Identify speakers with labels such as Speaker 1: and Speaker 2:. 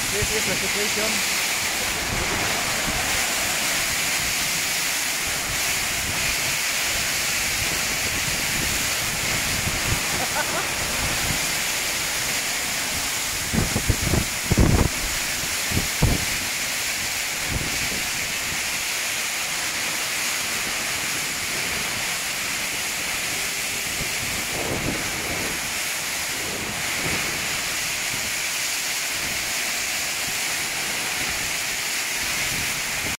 Speaker 1: guys, this is the situation.